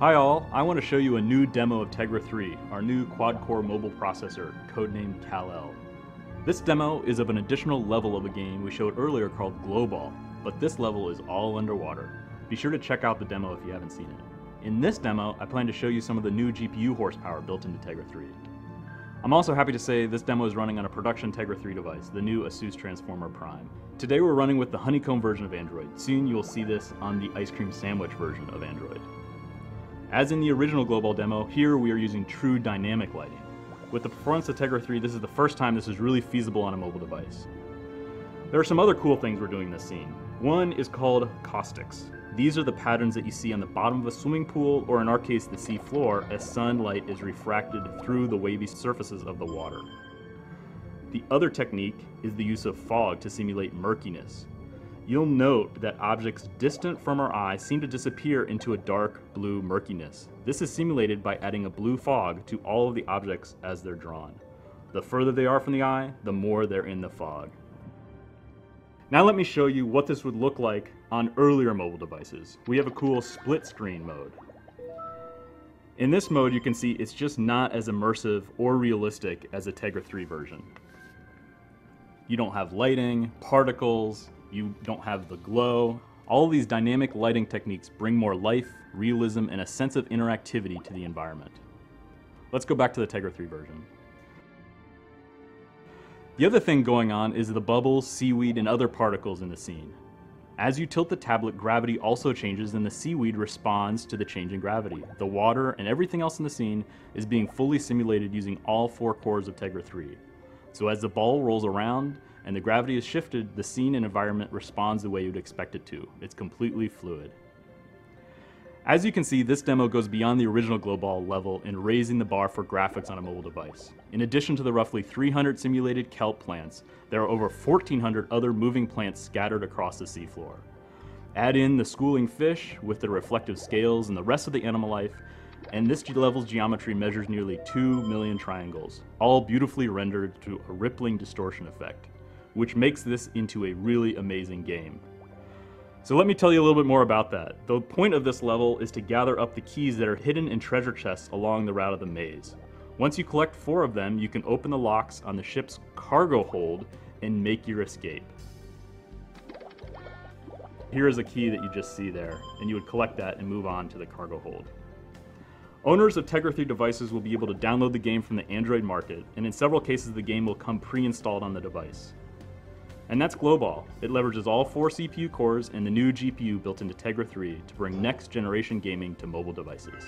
Hi all, I want to show you a new demo of Tegra 3, our new quad-core mobile processor, codenamed Kal-El. This demo is of an additional level of a game we showed earlier called Glowball, but this level is all underwater. Be sure to check out the demo if you haven't seen it. In this demo, I plan to show you some of the new GPU horsepower built into Tegra 3. I'm also happy to say this demo is running on a production Tegra 3 device, the new Asus Transformer Prime. Today we're running with the Honeycomb version of Android. Soon you will see this on the Ice Cream Sandwich version of Android. As in the original Glowball demo, here we are using true dynamic lighting. With the performance of Tegra 3, this is the first time this is really feasible on a mobile device. There are some other cool things we're doing in this scene. One is called caustics. These are the patterns that you see on the bottom of a swimming pool, or in our case, the sea floor, as sunlight is refracted through the wavy surfaces of the water. The other technique is the use of fog to simulate murkiness, you'll note that objects distant from our eye seem to disappear into a dark blue murkiness. This is simulated by adding a blue fog to all of the objects as they're drawn. The further they are from the eye, the more they're in the fog. Now let me show you what this would look like on earlier mobile devices. We have a cool split screen mode. In this mode you can see it's just not as immersive or realistic as a Tegra 3 version. You don't have lighting, particles, you don't have the glow. All these dynamic lighting techniques bring more life, realism, and a sense of interactivity to the environment. Let's go back to the Tegra 3 version. The other thing going on is the bubbles, seaweed, and other particles in the scene. As you tilt the tablet, gravity also changes and the seaweed responds to the change in gravity. The water and everything else in the scene is being fully simulated using all four cores of Tegra 3. So as the ball rolls around, and the gravity is shifted, the scene and environment responds the way you'd expect it to. It's completely fluid. As you can see, this demo goes beyond the original Glowball level in raising the bar for graphics on a mobile device. In addition to the roughly 300 simulated kelp plants, there are over 1,400 other moving plants scattered across the seafloor. Add in the schooling fish with the reflective scales and the rest of the animal life, and this level's geometry measures nearly 2 million triangles, all beautifully rendered to a rippling distortion effect which makes this into a really amazing game. So let me tell you a little bit more about that. The point of this level is to gather up the keys that are hidden in treasure chests along the route of the maze. Once you collect four of them, you can open the locks on the ship's cargo hold and make your escape. Here is a key that you just see there, and you would collect that and move on to the cargo hold. Owners of Tegra 3 devices will be able to download the game from the Android market, and in several cases the game will come pre-installed on the device. And that's Glowball. It leverages all four CPU cores and the new GPU built into Tegra 3 to bring next generation gaming to mobile devices.